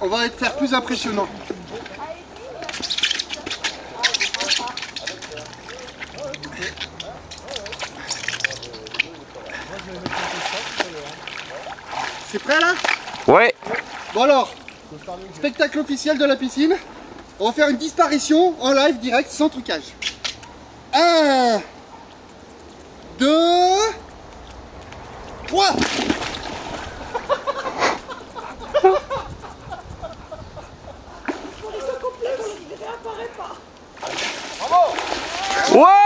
on va être faire plus impressionnant. C'est prêt là? Ouais. Bon alors, spectacle officiel de la piscine. On va faire une disparition en live direct sans trucage. 1, 2, 3 Whoa!